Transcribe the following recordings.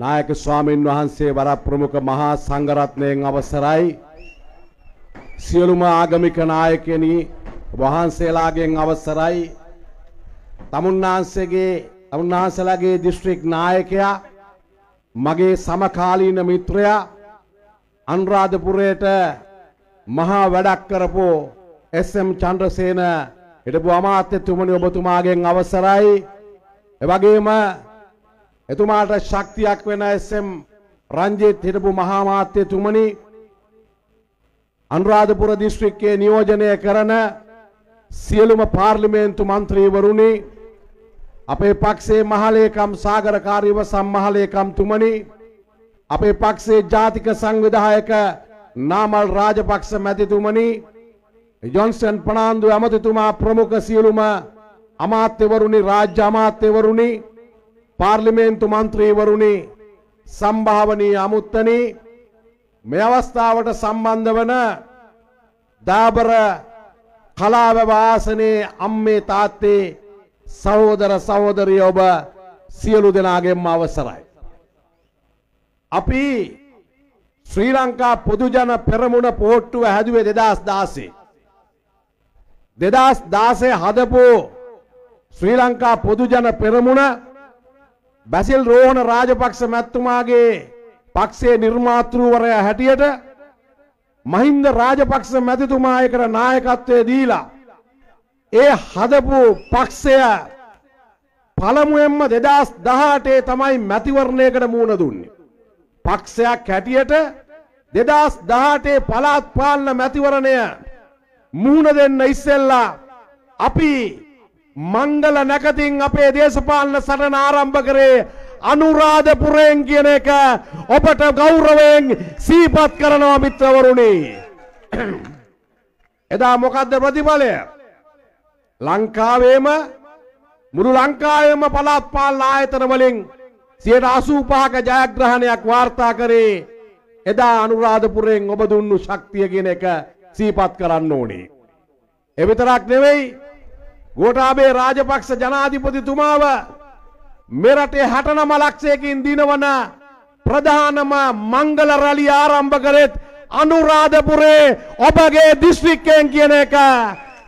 නායක ස්වාමින් වහන්සේ වර ප්‍රමුඛ මහා සංඝරත්නයෙන් අවසරයි සියලුම ආගමික නායකයනි වහන්සේලාගෙන් අවසරයි තමුන්නාන්සේගේ තමුන්නාන්සලාගේ දිස්ත්‍රික් නායකයා මගේ සමකාලීන මිත්‍රයා අනුරාධපුරයට මහා වැඩක් කරපු එස්.එම්. චන්ද්‍රසේන හිටපු අමාත්‍යතුමනි ඔබතුමාගෙන් අවසරයි එවැගේම එතුමාට ශක්තියක් වෙන එස්.එම්. රංජිත් හිටපු මහා මාත්‍යතුමනි අනුරාධපුර දිස්ත්‍රික්කයේ නියෝජනය කරන සියලුම පාර්ලිමේන්තු මන්ත්‍රීවරුනි අපේ පක්ෂයේ මහලේකම් සාගරකාරීව සම්මහලේකම් තුමනි අපේ පක්ෂයේ ජාතික සංවිධායක නාමල් රාජපක්ෂ මැතිතුමනි ජොන්සන් පනාන්දු ඇමතිතුමා ප්‍රමුඛ සියලුම අමාත්‍යවරුනි රාජ්‍ය අමාත්‍යවරුනි පාර්ලිමේන්තු මන්ත්‍රීවරුනි සම්භාවනීය අමුත්තනි මේ අවස්ථාවට සම්බන්ධ වන දාබර කලාවැව ආසනයේ අම්මේ තාත්තේ සහෝදර සහෝදරිය ඔබ සියලු දෙනාගෙන්ම අවසරයි. අපි ශ්‍රී ලංකා පොදුජන පෙරමුණ පෝට්ටුව හැදුවේ දෙදස් දාසේ. දෙදස් දාසේ හදපු ශ්‍රී ලංකා පොදුජන පෙරමුණ බැසිල් රෝහණ රාජපක්ෂ මැත්තුමාගේ පක්ෂයේ නිර්මාතෘවරය හැටියට මහින්ද රාජපක්ෂ මැතිතුමා එකට නායකත්වය දීලා ඒ හදපු පක්ෂය පළමුවෙන්ම දෙදස් දහටේ තමයි මැතිවරණයකට මූුණ දුන්නේ. පක්ෂයක් හැටියට දෙදස් දහටේ පලාත් පාලන මැතිවරණය මූුණ දෙන්න ඉස්සෙල්ලා අපි මංගල නැකතින් අපේ දේශපාලන සටන ආරම්භ කරේ අනුරාධපුරයෙන් කියන එක ඔබට ගෞරවයෙන් සීපත් කරනවා මිත්‍රවරුණි. එදා මොකක්ද ප්‍රතිඵලය? ලංකාවේම මුළු ලංකාවේම පළාත් පාලන ආයතන වලින් 85ක ජයග්‍රහණයක් වාර්තා කරේ එදා අනුරාධපුරයෙන් ඔබ දුන්නු ශක්තිය කියන එක සීපත් කරන්න ඕනේ. ඒ විතරක් නෙවෙයි ගෝඨාභය රාජපක්ෂ ජනාධිපතිතුමාව මෙරටේ 69 ලක්ෂයකින් දිනවන ප්‍රධානම මංගල රැලිය ආරම්භ කරෙත් අනුරාධපුරේ ඔබගේ දිස්ත්‍රික්කයෙන් කියන එක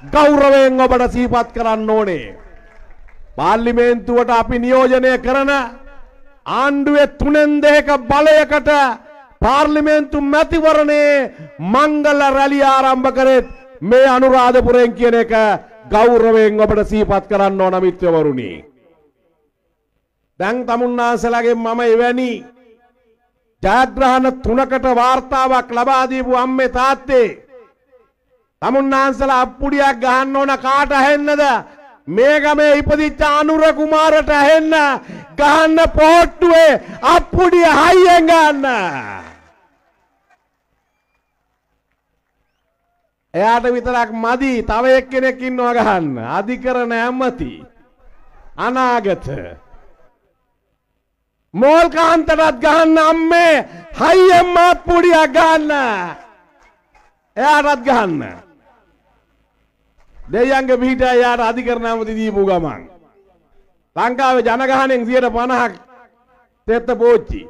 ගෞරවයෙන් ඔබට සිහිපත් කරන්න ඕනේ. පාර්ලිමේන්තුවට අපි නියෝජනය කරන ආණ්ඩුවේ තුනෙන් දෙක බලයකට පාර්ලිමේන්තු මැතිවරණයේ මංගල රැලිය ආරම්භ කරෙත් මේ අනුරාධපුරයෙන් කියන එක ගෞරවයෙන් ඔබට සිහිපත් කරන්න ඕන මිත්‍රවරුනි. දැන් තමුන්නාසලගෙන් මම එවැනි ජයග්‍රහණ තුනකට වාර්තාවක් ලබා දීපු අම්මේ තාත්තේ. තමුන්නාන්සලා අප්පුඩියක් ගහන්න ඕන කාට ඇහෙන්නද? මේ ගමේ ඉපදිච්ච අනුර කුමාරට ඇහෙන්න. ගහන්න පොට්ටුවේ අප්පුඩිය හයියෙන් ගන්න. එයාට විතරක් මදි. තව එක්කෙනෙක් ඉන්නවා ගහන්න. අධිකරණ ඇමති අනාගත. මෝල් කාන්තටත් ගහන්න අම්මේ. හයියෙන් මාත් පුඩියක් ගන්න එයාටත් ගහන්න. දෙයයන්ගේ පිහිට එයාට අධිකරණ ඇමති දීපු ගමන්. ලංකාවේ ජනගහණයෙන් 50ක් තෙත්ත පෝච්චි.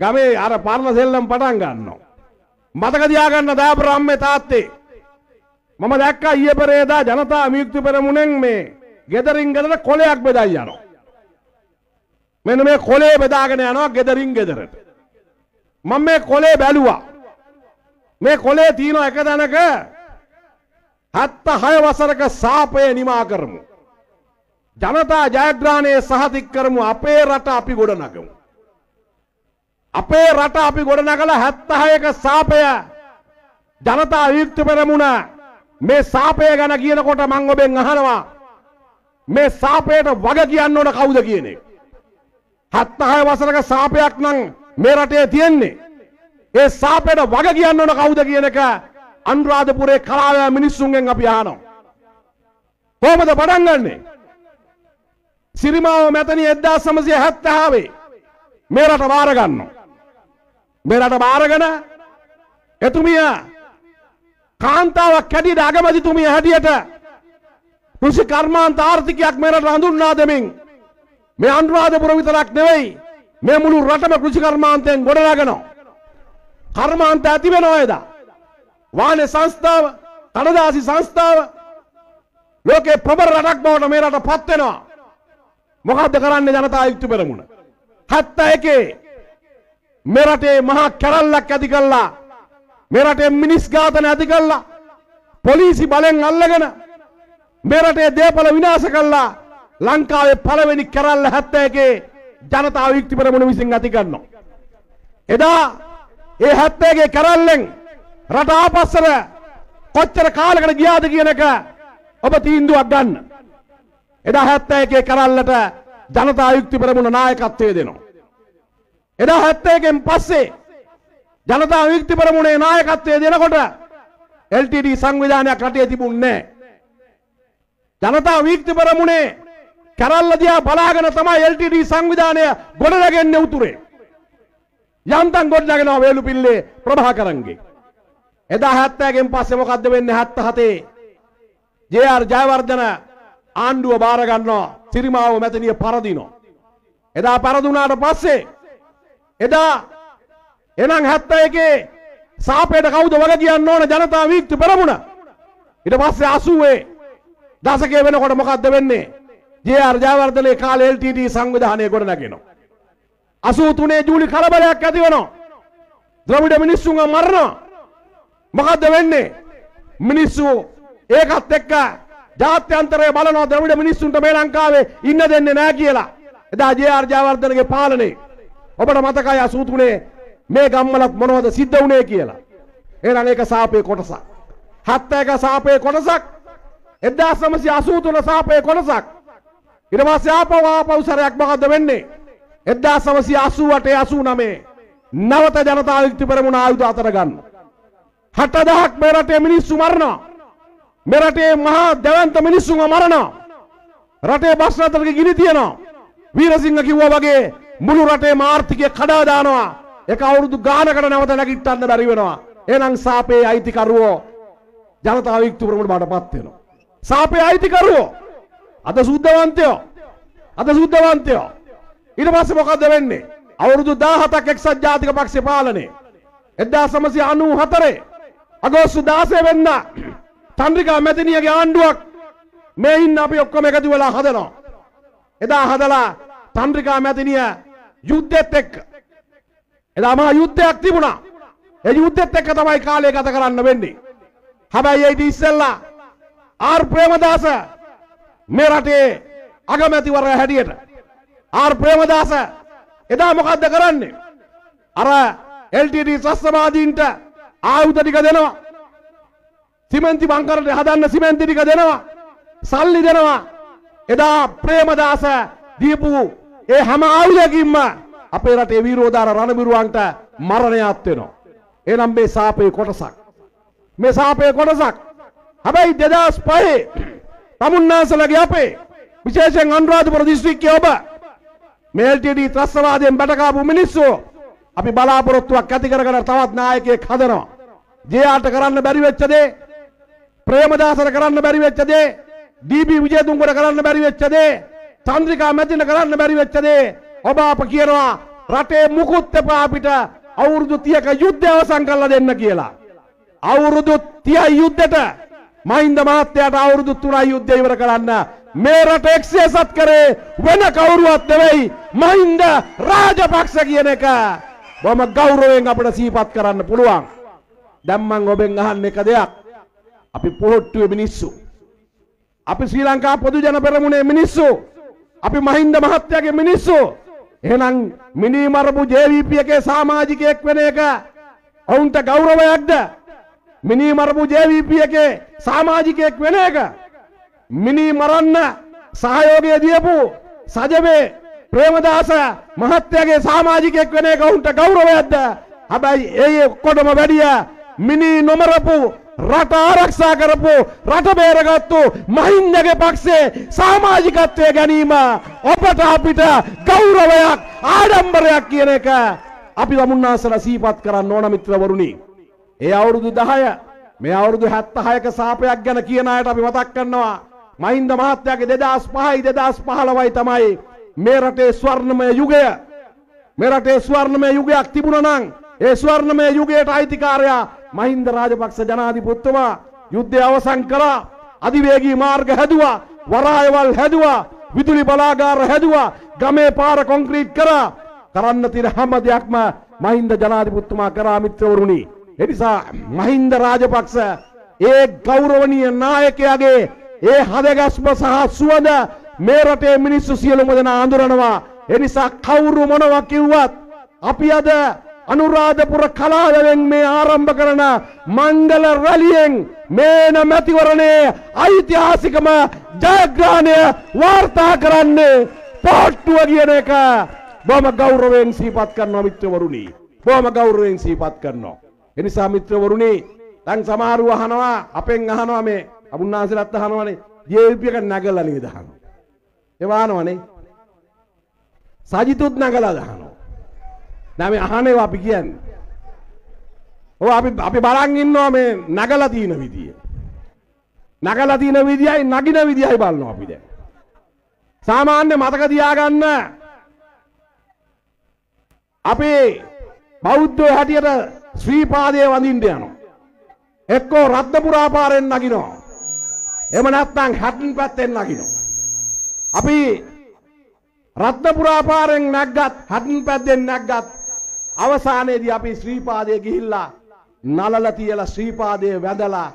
ගමේ අර පරණ සෙල්ලම් පටන් ගන්නවා. මතක තියාගන්න දාපර අම්මේ තාත්තේ. මම දැක්කා ඊයේ පෙරේදා ජනතා විමුක්ති පෙරමුණෙන් මේ ගෙදරින් ගෙදර කොලයක් බෙදයි යනවා. මෙන්න මේ කොලේ බෙදාගෙන යනවා ගෙදරින් ගෙදරට. මම මේ කොලේ බැලුවා. මේ කොලේ තියෙන එක දනක 76 වසරක සාපය නිමා කරමු. ජනතා ජයග්‍රහණයේ සහතික කරමු. අපේ රට අපි ගොඩනගමු. අපේ රට අපි ගොඩනගලා 76ක සාපය. ජනතා විමුක්ති පෙරමුණ. මේ සාපය ගැන කියනකොට මම ඔබෙන් අහනවා. මේ සාපයට වග කියන්න ඕන කවුද කියන එක. 76 වසරක සාපයක් නම් මේ රටේ තියෙන්නේ. ඒ සාපයට වග කියන්න ඕන කවුද කියන එක අනුරාධපුරේ කලාව මිනිස්සුන්ගෙන් අපි අහනවා. කොහොමද පටන් ගන්නෙ? සිරිමාව මෙතනිය 1970 මේ රට බාර ගන්නවා. මේ රට බාරගෙන එතුමිය කාන්තාවක් කැටියට අගමැතිතුමිය හැටියට කෘෂි කර්මාන්ත ආර්ථිකයක් මේ රට හඳුන්වා දෙමින් මේ අනුරාධපුර විතරක් නෙවෙයි මේ මුළු රටම කෘෂි කර්මාන්තයෙන් ගොඩනගනවා. කර්මාන්ත ඇති වෙනවා එදා. වාහන සංස්ථාව, කඩදාසි සංස්ථාව ලෝකේ ප්‍රබල රටක් බවට මේ රට පත් වෙනවා. මොකද්ද කරන්නේ ජනතා යුක්ති පෙරමුණ? 71 මේ රටේ මහා කැරල්ලක් ඇති කළා. මේ රටේ මිනිස් ඝාතන ඇති කළා. පොලිසි බලෙන් අල්ලගෙන මේ රටේ දේපල විනාශ කළා. ලංකාවේ පළවෙනි කැරල්ල 71 ජනතා යුක්ති පෙරමුණ විසින් ඇති කරනවා. එදා ඒ 71 කැරල්ලෙන් රට ආපස්සට කොච්චර කාලයකට ගියාද කියන එක ඔබ තීන්දුවක් ගන්න. එදා 71 කරල්ලට ජනතා යුක්ති පෙරමුණ නායකත්වය දෙනවා. එදා 71කින් පස්සේ ජනතා යුක්ති පෙරමුණේ නායකත්වය දෙනකොට LTD සංවිධානයක් රටේ තිබුණේ නැහැ. ජනතා යුක්ති පෙරමුණේ කරල්ල දිහා බලාගෙන තමයි LTD සංවිධානය ගොඩනගන්නේ උතුරේ. යන්තම් ගොඩනගෙනවා වේලුපිල්ලේ ප්‍රභාකරන්ගේ. එදා 70කින් පස්සේ මොකද්ද වෙන්නේ 77 ජේ.ආර් ජයවර්ධන ආණ්ඩුව බාර ගන්නවා සිරිමාව මැතිනිය පරදිනවා. එදා පරදුනාට පස්සේ එදා එනම් 71 සාපේට කවුද වග කියන්න ඕන ජනතා විමුක්ති පෙරමුණ. ඊට පස්සේ 80 දශකයේ වෙනකොට මොකද්ද වෙන්නේ? ජේ.ආර් ජයවර්ධනයේ කාලේ LTT සංවිධානය ගොඩනගෙනවා. 83 ජූලි කලබලයක් ඇති වෙනවා. ද්‍රවිඩ මිනිස්සුන්ව මරනවා. මොකද්ද වෙන්නේ? මිනිස්සු ඒකත් එක්ක ජාත්‍යන්තරය බලනවා ද්‍රවිඩ මිනිස්සුන්ට මේ ලංකාවේ ඉන්න දෙන්නේ නැහැ කියලා. එදා ජේ.ආර් ජයවර්ධනගේ පාලනේ ඔබට මතකයි 83 මේ ගම්වලත් මොනවද සිද්ධ වුනේ කියලා. එහෙනම් ඒක සාපේ කොටසක්. 71 සාපේ කොටසක් 1983 සාපේ කොටසක්. ඊට පස්සේ ආපහු ආපහු සැරයක් මොකද්ද වෙන්නේ? 1988 89 නවත ජනතා විමුක්ති පෙරමුණ ආයුධ අතර ගන්න. 60000ක් මේ රටේ මිනිස්සු මරනවා. මේ රටේ මහා දැවැන්ත මිනිස්සුන්ව මරනවා. රටේ බස් රථවල ගිනි තියනවා. වීරසිංහ කිව්වා වගේ මුළු රටේම ආර්ථිකය කඩා දානවා. එක අවුරුදු ගානකට නැවත නැගිටන්න බැරි වෙනවා. එහෙනම් සාපේ අයිතිකරුවෝ ජනතා විමුක්ති පෙරමුණ බාටපත් වෙනවා. සාපේ අයිතිකරුවෝ අද සුද්ධවන්තයෝ අද සුද්ධවන්තයෝ ඊට පස්සේ මොකද වෙන්නේ? අවුරුදු 17ක් එක්සත් ජාතික පක්ෂේ පාලනේ 1994 අගෝස්තු 16 වෙනිදා චන්ද්‍රිකා මැතිනියගේ ආණ්ඩුවක් මේ ඉන්න අපි ඔක්කොම එකතු වෙලා හදනවා. එදා හදලා චන්ද්‍රිකා මැතිනිය යුද්ධෙත් එක්ක එදා මහා යුද්ධයක් තිබුණා. ඒ යුද්ධෙත් එක්ක තමයි කාලය ගත කරන්න වෙන්නේ. හැබැයි ඒටි ඉස්සෙල්ලා ආර් ප්‍රේමදාස මේ රටේ අගමැතිවරයා හැටියට ආර් ප්‍රේමදාස එදා මොකද්ද කරන්නේ? අර LTT සස්සමාදීන්ට ආයුධ ටික දෙනවා. සිමෙන්ති බංකරට හදන්න සිමෙන්ති ටික දෙනවා. සල්ලි දෙනවා. එදා ප්‍රේමදාස දීපු ඒ හැම ආයුධයකින්ම අපේ රටේ වීරෝදාර රණවිරුවන්ට මරණයක් වෙනවා. එනම් මේ සාපේ කොටසක්. මේ සාපේ කොටසක්. හැබැයි 2005 තමුන්නාසලගේ අපේ විශේෂයෙන් අනුරාධපුර දිස්ත්‍රික්කයේ ඔබ මේ LTD ත්‍රස්තවාදයෙන් බැටකාපු මිනිස්සු අපි බලාපොරොත්තුවක් ඇති කරගෙන තවත් නායකයෙක් හදනවා. ජේආට කරන්න බැරි වෙච්ච දේ ප්‍රේමදාසට කරන්න බැරි වෙච්ච දේ ඩීබී විජේතුංගට කරන්න බැරි වෙච්ච දේ චන්ද්‍රිකා මැතින කරන්න බැරි වෙච්ච දේ ඔබ අප කියනවා රටේ මුකුත් එපා අපිට අවුරුදු 30ක යුද්ධය අවසන් කරලා දෙන්න කියලා. අවුරුදු 30 යුද්ධෙට මහින්ද මහත්තයාට අවුරුදු 3යි යුද්ධය ඉවර කරන්න මේ රට එක්සේසත් කරේ වෙන කවුරුවත් නෙවෙයි මහින්ද රාජපක්ෂ කියන එක බොහොම ගෞරවයෙන් අපිට සිහිපත් කරන්න පුළුවන්. දැන් මම ඔබෙන් අහන්න එක දෙයක්. අපි පොහොට්ටුවේ මිනිස්සු. අපි ශ්‍රී ලංකා පොදු ජන පෙරමුණේ මිනිස්සු. අපි මහින්ද මහත්තයාගේ මිනිස්සු. එහෙනම් මිනි මරපු JVP එකේ සමාජිකයෙක් වෙන එක ඔවුන්ට ගෞරවයක්ද? මිනි මරපු JVP එකේ සමාජිකයෙක් වෙන එක මිනි මරන්න සහයෝගය දීපු සජබේ ප්‍රේමදාස මහත්තයාගේ සමාජිකයෙක් වෙන එක ඔවුන්ට ගෞරවයක්ද? හැබැයි ඒ ඔක්කොටම වැඩිය මිනි නොමරපු රට ආරක්ෂා කරපු රට බේරගත්තු මහින්දගේ පක්ෂේ සමාජිකත්වය ගැනීම ඔබට අපිට ගෞරවයක් ආඩම්බරයක් කියන එක අපි තමුන්නාසලා සිහිපත් කරන්න ඕන මිත්‍රවරුනි. ඒ අවුරුදු 10 මේ අවුරුදු 76ක සාපයක් ගැන කියන අයට අපි මතක් කරනවා. මහින්ද මහත්තයාගේ 2005යි 2015යි තමයි මේ රටේ ස්වර්ණමය යුගය මේ රටේ ස්වර්ණමය යුගයක් තිබුණා නම් ඒ ස්වර්ණමය යුගයට අයිතිකාරයා මහින්ද රාජපක්ෂ ජනාධිපතිතුමා යුද්ධය අවසන් කරා අධිවේගී මාර්ග හැදුවා. වරායවල් හැදුවා. විදුලි බලාගාර හැදුවා. ගමේ පාර කොන්ක්‍රීට් කරා. කරන්න තියෙන හැම දෙයක්ම මහින්ද ජනාධිපතිතුමා කරා මිත්‍රවරුනි. එනිසා මහින්ද රාජපක්ෂ ඒ ගෞරවනීය නායකයාගේ ඒ හදගස්ම සහ සුවඳ මේ රටේ මිනිස්සු සියලුම දෙනා අඳුරනවා. එනිසා කවුරු මොනවා කිව්වත් අපි අද අනුරාධපුර කලාවෙන් මේ ආරම්භ කරන මංගල රැලියෙන් මේන මැතිවරණේ ඓතිහාසිකම ජයග්‍රහණය වාර්තා කරන්නේ පාට්ටුව කියන එක. බොහොම ගෞරවයෙන් සිහිපත් කරනවා මිත්‍රවරුනි. බොහොම ගෞරවයෙන් සිහිපත් කරනවා. එනිසා මිත්‍රවරුනි දැන් සමහරව අහනවා අපෙන් අහනවා මේ අබුන්නාන්සලත් අහනවානේ ජේපී එක නැගලා නේද අහනවා ඒව අහනවනේ සජිතුත් නැගලා අහනවා දැන් මේ අහන්නේ අපි කියන්නේ. ඔව් අපි අපි බලන් ඉන්නවා මේ නැගලා තියෙන විදිය. නැගලා තියෙන විදියයි නගින විදියයි බලනවා අපි දැන්. සාමාන්‍ය මතක තියාගන්න. අපේ බෞද්ධයෝ හැටියට ශ්‍රී පාදයේ වඳින්න යනවා. එක්කෝ රත්නපුරා පාරෙන් නගිනවා. එහෙම නැත්නම් හැටින් පැත්තෙන් නගිනවා. අපි රත්නපුරා පාරෙන් නැග්ගත් හැටින් පැත්තෙන් නැග්ගත් අවසානයේදී අපි ශ්‍රී පාදයේ ගිහිල්ලා නලල තියලා ශ්‍රී පාදයේ වැඳලා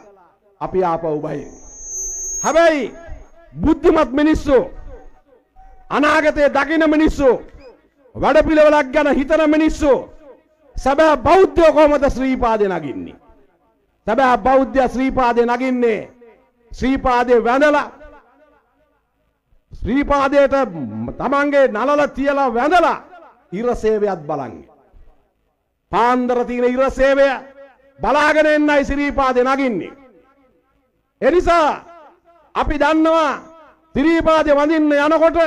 අපි ආපහු බයි. හැබැයි බුද්ධිමත් මිනිස්සු අනාගතයේ දකින මිනිස්සු වැඩපිළිවෙලක් ගැන හිතන මිනිස්සු සැබෑ බෞද්ධයෝ කොහොමද ශ්‍රී පාදේ නගින්නේ? සැබෑ බෞද්ධ ශ්‍රී පාදේ නගින්නේ ශ්‍රී පාදේ වැඳලා ශ්‍රී පාදයට තමන්ගේ නලල තියලා වැඳලා ඉර සේවයත් බලන්නේ. පාන්දර තියෙන ඉර සේවය බලාගෙන එන්නයි ශ්‍රී පාදේ නගින්නේ එනිසා අපි දන්නවා ශ්‍රී පාදේ වඳින්න යනකොට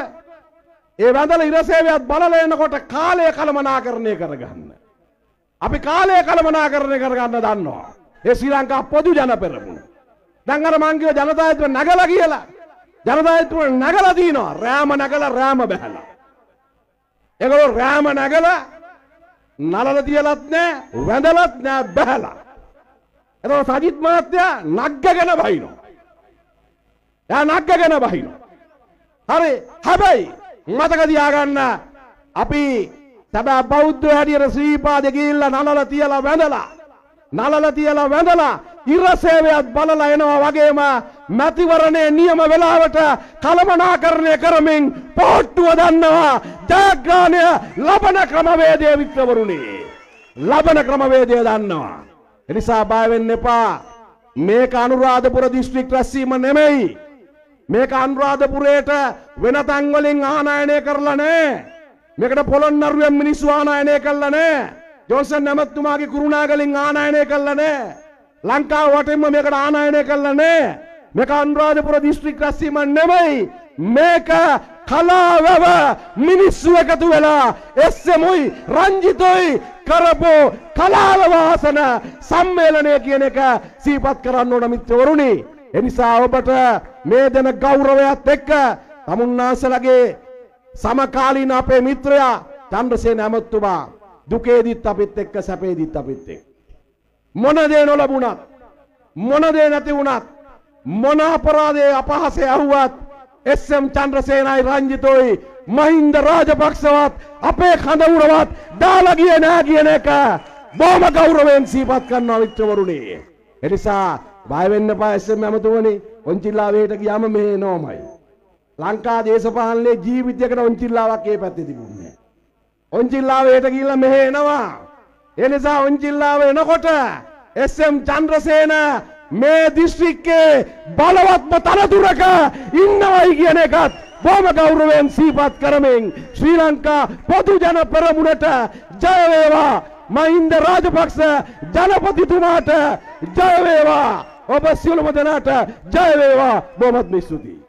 ඒ වැඳලා ඉර සේවයත් බලලා එනකොට කාලය කළමනාකරණය කරගන්න අපි කාලය කළමනාකරණය කරගන්න දන්නවා ඒ ශ්‍රී ලංකා පොදු ජන පෙරමුණ. දැන් අර මං කිව්ව ජනතායත්ව නැගලා කියලා. ජනතායත්ව නැගලා තිනවා. රෑම නැගලා රෑම බැහැලා. ඒගොල්ලෝ රෑම නැගලා නලල තියලත් නෑ, වැඳලත් නෑ බැහැලා. එතකොට සජිත් මහත්තයා නග්ගගෙන බහිනවා. එයා නග්ගගෙන බහිනවා. හරි. හැබැයි මතක තියාගන්න අපි සැබෑ බෞද්ධ හැටියට ශ්‍රීපාදේ ගිහිල්ලා නලල තියලා වැඳලා නලල තියලා වැඳලා ඉර සේවයත් බලලා එනවා වගේම මැතිවරණයේ නියම වෙලාවට කළමනාකරණය කරමින් පොට්ටුව දන්නවා ජයග්‍රහණය ලබන ක්‍රමවේදය විත්‍රවරුනි ලබන ක්‍රමවේදය දන්නවා. එනිසා බය වෙන්න එපා. මේක අනුරාධපුර දිස්ත්‍රික් රැස්වීම නෙමෙයි. මේක අනුරාධපුරයට වෙන තැන් වලින් ආනයනය කරලා නැහැ මේකට පොළොන්නරුවෙන් මිනිස්සු ආනයනය කළා නැහැ ජෝන්සන් නැමැත්තුමාගේ කුරුණාගලින් ආනයනය කළා නෑ. ලංකාව වටෙන්ම මේකට ආනයනය කළා නෑ. මේක අනුරාධපුර දිස්ත්‍රික් රැස්වීම නෙමෙයි. මේක කලාවැව මිනිස්සු එකතු වෙලා එස්සෙමුයි රංජිතොයි කරපු කලාව වාසන සම්මේලනය කියන එක සිහිපත් කරන්න ඕන මිත්‍රවරුනි. එනිසා ඔබට මේ දෙන ගෞරවයත් එක්ක තමුන්නාසලගේ සමකාලීන අපේ මිත්‍රයා චන්ද්‍රසේන ඇමතුමා දුකේදිත් අපිත් එක්ක සැපේදිත් අපිත් එක්ක. මොන දේ නොලැබුණත් මොන දේ නැති වුණත් මොන අපරාධයේ අපහාසය ඇහුවත් එස්.එම්. චන්ද්‍රසේනයි රංජිතෝයි මහින්ද රාජපක්ෂවත් අපේ කඳවුරවත් දාලා ගියේ නෑ කියන එක බොහොම ගෞරවයෙන් සිහිපත් කරනවා මිත්‍රවරුනි. එනිසා බය වෙන්න එපා එස්.එම්. ඇමතුමනි. ඔන්චිල්ලාවේට ගියාම මෙහෙ නෝමයි. ලංකා දේශපාලනයේ ජීවිතයකට ඔන්චිල්ලාවක් ඒ පැත්තේ තිබුණේ නෑ. ඔන්චිල්ලාවේට ගිහිල්ලා මෙහෙ එනවා. ඒ නිසා ඔන්චිල්ලාව එනකොට එස්.එම්. චන්ද්‍රසේන මේ දිස්ත්‍රික්කේ බලවත්ම තනතුරක ඉන්නවයි කියන එකත් බොහොම ගෞරවයෙන් සිහිපත් කරමින් ශ්‍රී ලංකා පොදු ජන පෙරමුණට ජය වේවා. මහින්ද රාජපක්ෂ ජනපතිතුමාට ජය වේවා. ඔබ සියලුම දෙනාට ජය වේවා. බොහොමත් ස්තුතියි.